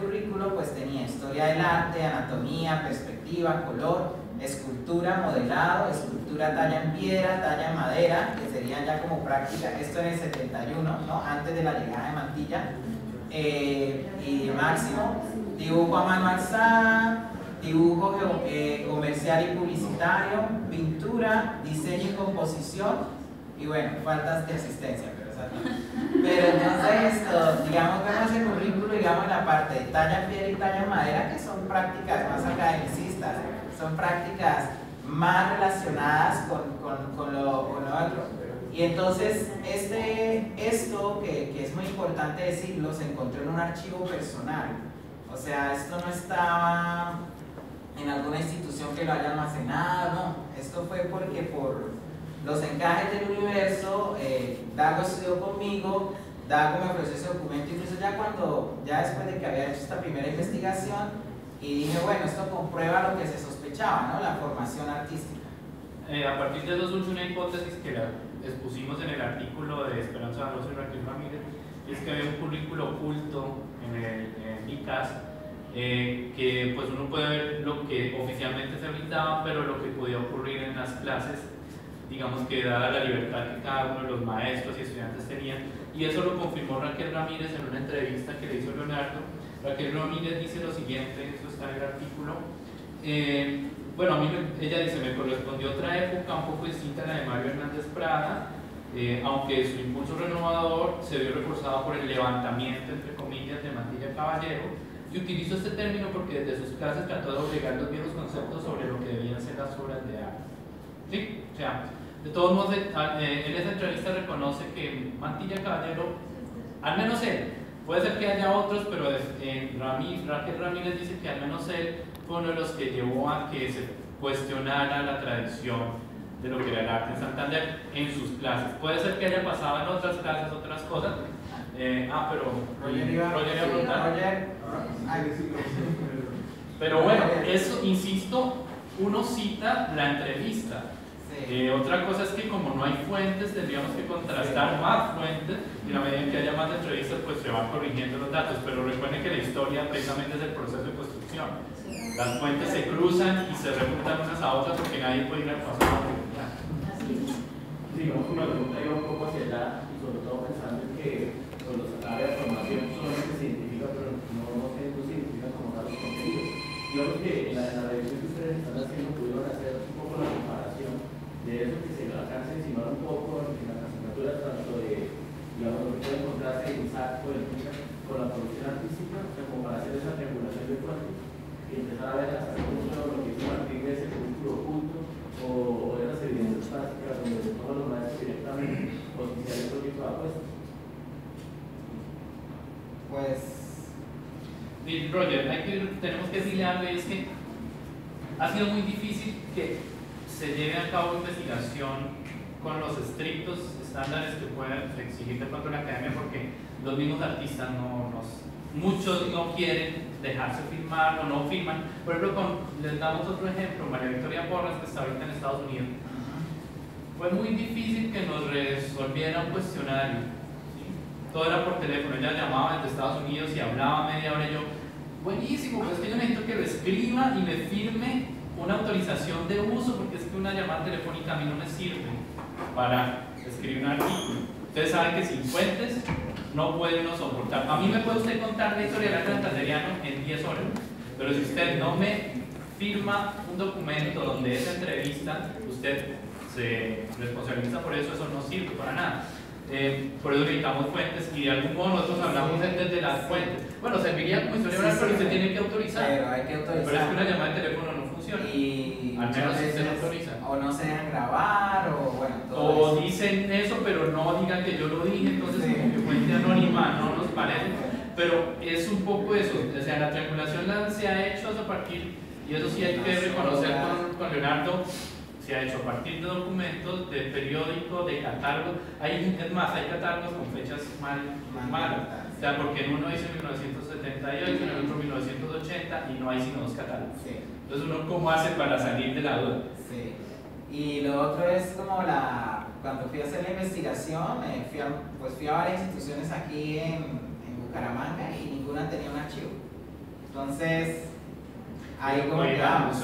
currículo pues tenía historia del arte, anatomía, perspectiva, color, escultura, modelado, escultura talla en piedra, talla en madera, que serían ya como práctica, esto en el 71, ¿no? antes de la llegada de Mantilla, eh, y máximo, dibujo a mano alzada, dibujo eh, comercial y publicitario, pintura, diseño y composición, y bueno, faltas de asistencia, pero Pero entonces, esto, digamos, vemos el currículo, digamos, la parte de talla piedra y talla madera, que son prácticas más academicistas, son prácticas más relacionadas con, con, con, lo, con lo, otro. Y entonces, este, esto, que, que es muy importante decirlo, se encontró en un archivo personal. O sea, esto no estaba en alguna institución que lo haya almacenado, no. Esto fue porque por los encajes del universo, eh, Dago estudió conmigo, Dago me ofreció ese documento, incluso ya cuando, ya después de que había hecho esta primera investigación, y dije, bueno, esto comprueba lo que se sospechaba, ¿no? La formación artística. Eh, a partir de eso surge una hipótesis que la expusimos en el artículo de Esperanza Alonso y Raquel Ramírez, y es que había un currículo oculto en el en ICAS, eh, que pues uno puede ver lo que oficialmente se brindaba, pero lo que podía ocurrir en las clases digamos que dada la libertad que cada uno de los maestros y estudiantes tenían. Y eso lo confirmó Raquel Ramírez en una entrevista que le hizo Leonardo. Raquel Ramírez dice lo siguiente, esto está en el artículo. Eh, bueno, a mí ella dice, me correspondió otra época un poco distinta a la de Mario Hernández Prada, eh, aunque su impulso renovador se vio reforzado por el levantamiento, entre comillas, de Mantilla Caballero, y utilizo este término porque desde sus clases trató de obligar los viejos conceptos sobre lo que debían ser las obras de arte. ¿Sí? O sea, de todos modos, eh, en esa entrevista reconoce que Mantilla Caballero, al menos él, puede ser que haya otros, pero en Raquel Ramírez dice que al menos él fue uno de los que llevó a que se cuestionara la tradición de lo que era el arte en Santander en sus clases. Puede ser que haya pasado en otras clases otras cosas. Eh, ah, pero Roger iba, Roger Pero bueno, eso, insisto, uno cita la entrevista eh, otra cosa es que como no hay fuentes, tendríamos que contrastar más fuentes y a medida que haya más entrevistas, pues se van corrigiendo los datos. Pero recuerden que la historia precisamente es el proceso de construcción. Las fuentes se cruzan y se remontan unas a otras porque nadie puede ir al pasado. Digamos que una pregunta iba un poco hacia allá y sobre todo pensando en que con los áreas de formación solamente se identifica, pero no, no, se, no se identifican como tal los contenidos. Digamos que en la, en la revisión que ustedes están haciendo pudieron hacer un poco la comparación de eso que se alcanza a insinuar un poco en las asignaturas tanto de, digamos, lo que puede encontrarse en SAC con la producción artística, o sea, como para hacer esa regulación de fuentes y empezar a ver hasta cómo lo que hizo Martín de ese currículo oculto o, o de las evidencias prácticas donde todos los maestros directamente oficiar el proyecto de apuestas. Pues Roger, hay que, tenemos que decirle algo y es que ha sido muy difícil que se lleve a cabo investigación con los estrictos estándares que pueden exigir de pronto la academia porque los mismos artistas no nos, muchos no quieren dejarse filmar o no filman. Por ejemplo, les damos otro ejemplo, María Victoria Porras, que está ahorita en Estados Unidos. Fue muy difícil que nos resolviera un cuestionario. Todo era por teléfono, ella llamaba desde Estados Unidos y hablaba media hora y yo, buenísimo, pues que yo necesito que lo escriba y me firme una autorización de uso, porque es que una llamada telefónica a mí no me sirve para escribir un artículo. Ustedes saben que sin fuentes no pueden uno soportar. A mí me puede usted contar la historia del santanderiano en 10 horas, pero si usted no me firma un documento donde esa entrevista, usted se responsabiliza por eso, eso no sirve para nada. Eh, por eso necesitamos fuentes y de algún modo nosotros hablamos desde las fuentes. Bueno, serviría como historia oral, pero usted tiene que autorizar. Pero hay que autorizar. Pero es que una llamada de teléfono no menos se autoriza. O no se dejan grabar, o bueno. o dicen eso, pero no digan que yo lo dije, entonces sí. como que fuente anónima no nos parece. Pero es un poco eso, o sea, la triangulación la, se ha hecho a partir, y eso sí hay que reconocer con, con Leonardo, se ha hecho a partir de documentos, de periódicos, de catálogos. Hay, es más, hay catálogos con fechas mal, malas. O sea, porque en uno dice 1978, en el otro 1980 y no hay sino dos catálogos. Entonces, ¿uno cómo hace para salir de la duda? Sí. Y lo otro es como la, cuando fui a hacer la investigación, eh, fui, a, pues fui a varias instituciones aquí en, en Bucaramanga y ninguna tenía un archivo. Entonces, ahí como quedamos.